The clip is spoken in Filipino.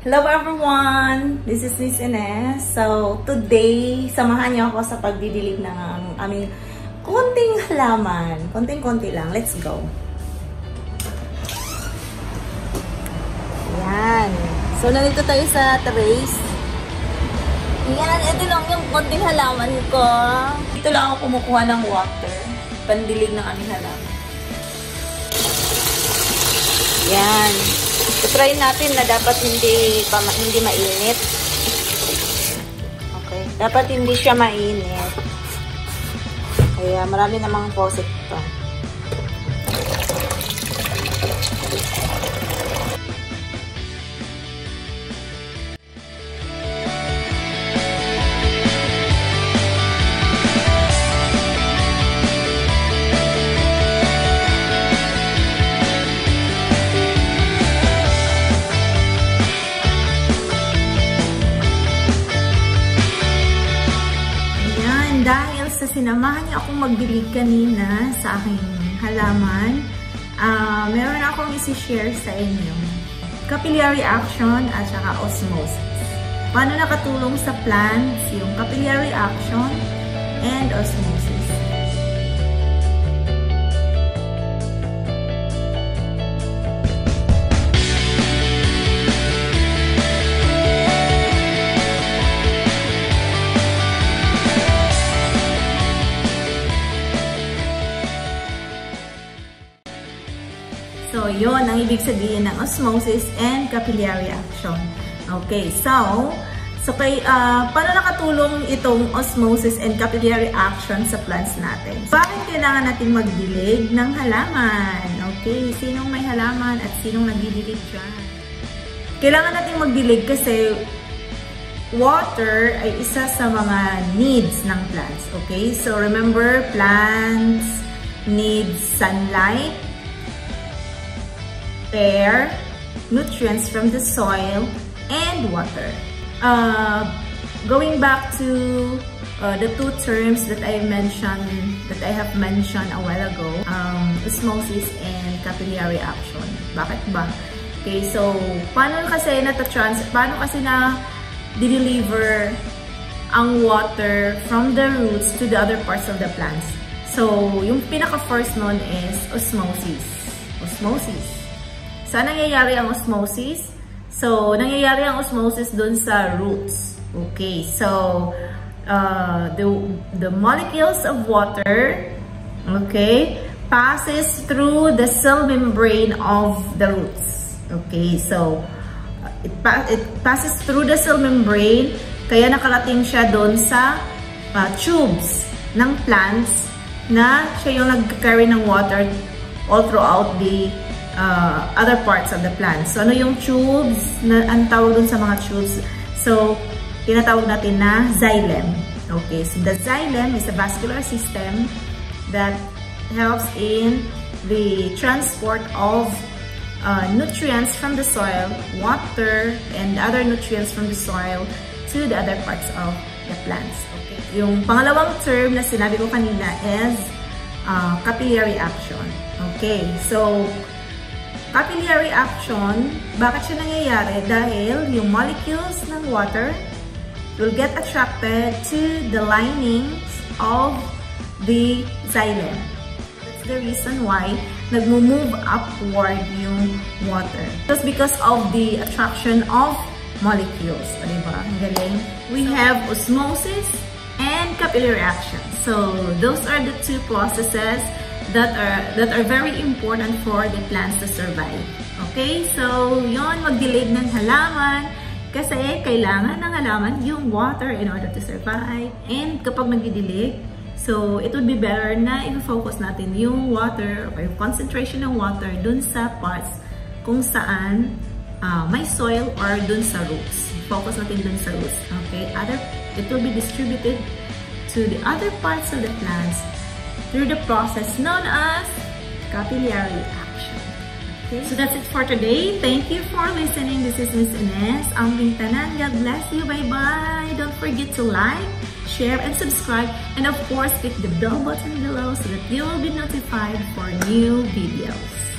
Hello everyone! This is Miss Ines. So, today, samahan niyo ako sa pagdidilig ng aming konting halaman. Konting-konti lang. Let's go! Yan. So, nandito tayo sa trace. Yan, ito lang yung konting halaman ko. Dito lang ako kumukuha ng water. Pandilig ng aming halaman. Yan. I-try natin na dapat hindi pa hindi mainit. Okay. Dapat hindi siya mainit. Kaya marami namang faucet ito. Sinamahan niya akong magdilig kanina sa aking halaman, uh, meron akong isi-share sa inyo. Capillary action at saka osmosis. Paano nakatulong sa plants yung capillary action and osmosis. So, yon ang ibig sabihin ng osmosis and capillary action. Okay, so, so kay, uh, paano nakatulong itong osmosis and capillary action sa plants natin? Bakit kailangan natin magdilig ng halaman? Okay, sinong may halaman at sinong nagdidilig dyan? Kailangan natin magdilig kasi water ay isa sa mga needs ng plants. Okay, so remember, plants need sunlight, air, nutrients from the soil, and water. Uh, going back to uh, the two terms that I mentioned, that I have mentioned a while ago, um, osmosis and capillary action. Bakit ba? Okay, so, paano kasi nata-trans, paano kasi na deliver ang water from the roots to the other parts of the plants? So, yung pinaka-first nun is osmosis. Osmosis. Saan nangyayari ang osmosis? So, nangyayari ang osmosis dun sa roots. Okay, so, uh, the, the molecules of water, okay, passes through the cell membrane of the roots. Okay, so, it, pa it passes through the cell membrane, kaya nakarating siya doon sa uh, tubes ng plants na siya yung nag-carry ng water all throughout the uh, other parts of the plant. So, ano yung tubes? Na, ang tawag dun sa mga tubes? So, tinatawag natin na xylem. Okay, so the xylem is a vascular system that helps in the transport of uh, nutrients from the soil, water, and other nutrients from the soil to the other parts of the plants. Okay. Yung pangalawang term na sinabi ko kanina is uh, capillary action. Okay, so Capillary action, bakit siya nangyayari? Dahil yung molecules ng water will get attracted to the linings of the xylem. That's the reason why nagmo-move upward yung water. Just because of the attraction of molecules. O diba? Ang galing. We have osmosis and capillary action. So, those are the two processes that are that are very important for the plants to survive. Okay? So, yon magdilig ng halaman kasi kailangan ng halaman yung water in order to survive. And kapag nagdidilig, so it would be better na i-focus natin yung water or yung concentration ng water dun sa parts kung saan uh, may soil or dun sa roots. Focus natin dun sa roots. Okay? Other, it will be distributed to the other parts of the plants through the process known as capillary action. Okay, so that's it for today. Thank you for listening. This is Miss Ines. Ang Bintanan. God bless you. Bye-bye. Don't forget to like, share, and subscribe. And of course, click the bell button below so that you will be notified for new videos.